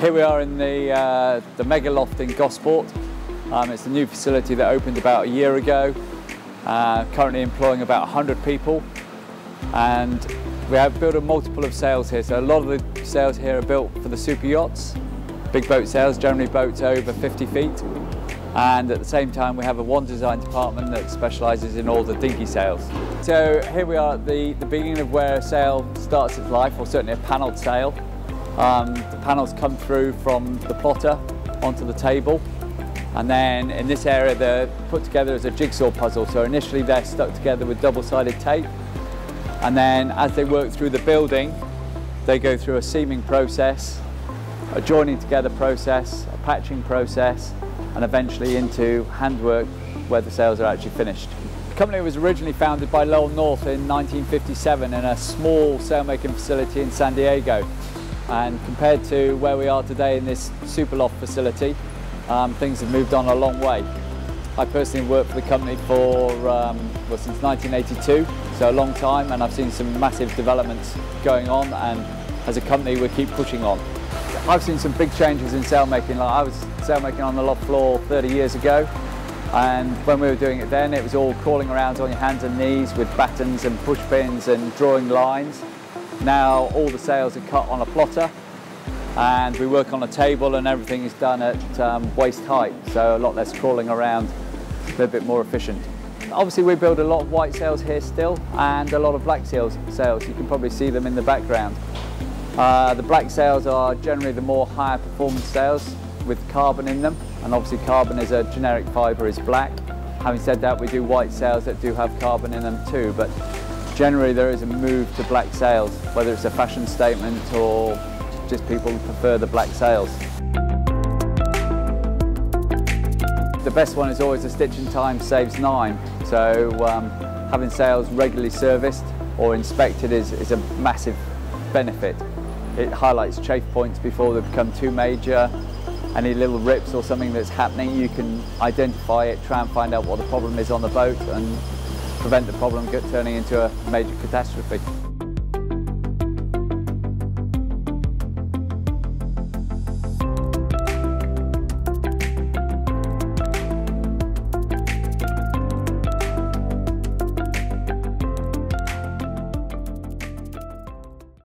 Here we are in the, uh, the Mega Loft in Gosport. Um, it's a new facility that opened about a year ago, uh, currently employing about 100 people. And we have built a multiple of sails here. So a lot of the sails here are built for the super yachts, big boat sails, generally boats over 50 feet. And at the same time, we have a one design department that specialises in all the dinghy sails. So here we are at the, the beginning of where a sail starts its life, or certainly a panelled sail. Um, the panels come through from the plotter onto the table and then in this area they're put together as a jigsaw puzzle. So initially they're stuck together with double-sided tape and then as they work through the building they go through a seaming process, a joining together process, a patching process and eventually into handwork where the sails are actually finished. The company was originally founded by Lowell North in 1957 in a small sailmaking facility in San Diego and compared to where we are today in this super loft facility, um, things have moved on a long way. I personally worked for the company for, um, well, since 1982, so a long time, and I've seen some massive developments going on, and as a company, we keep pushing on. I've seen some big changes in sailmaking. Like I was sailmaking on the loft floor 30 years ago, and when we were doing it then, it was all crawling around on your hands and knees with battens and push pins and drawing lines. Now all the sails are cut on a plotter and we work on a table and everything is done at um, waist height, so a lot less crawling around, a little bit more efficient. Obviously we build a lot of white sails here still and a lot of black sails. sails. You can probably see them in the background. Uh, the black sails are generally the more higher performance sails with carbon in them and obviously carbon is a generic fibre is black. Having said that we do white sails that do have carbon in them too but generally there is a move to black sails, whether it's a fashion statement or just people prefer the black sails. The best one is always a stitching time saves nine. So um, having sails regularly serviced or inspected is, is a massive benefit. It highlights chafe points before they become too major. Any little rips or something that's happening, you can identify it, try and find out what the problem is on the boat and prevent the problem turning into a major catastrophe.